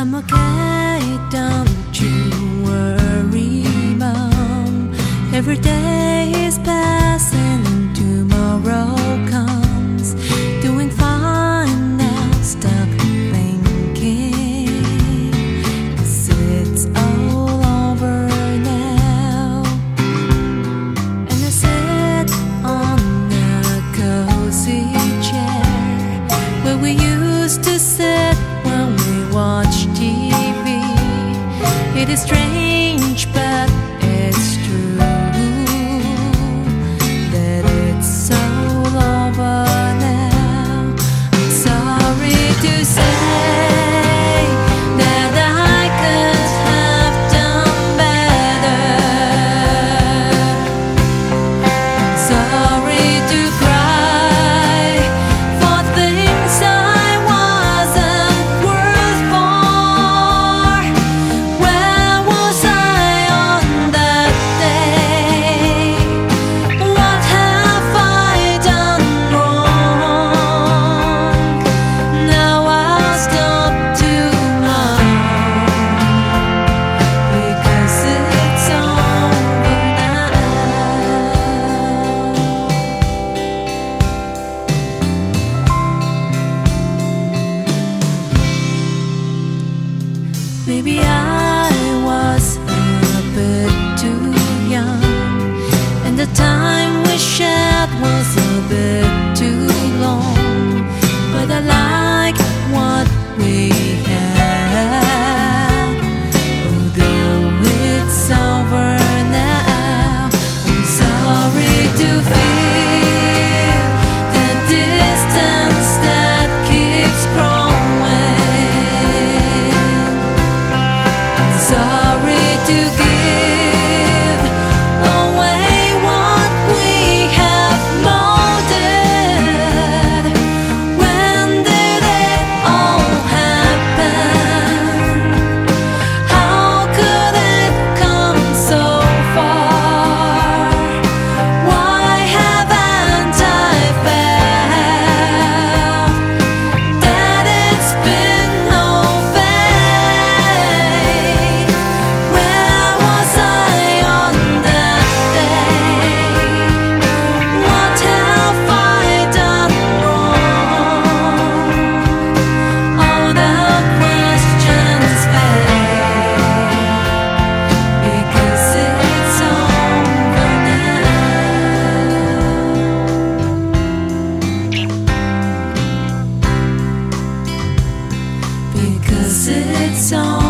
I'm okay, don't you worry, Mom. Every day is passing tomorrow comes. Doing fine now, stop thinking. Cause it's all over now. And I sit on the cozy chair where we used to sit. It is strange. time we share. its own.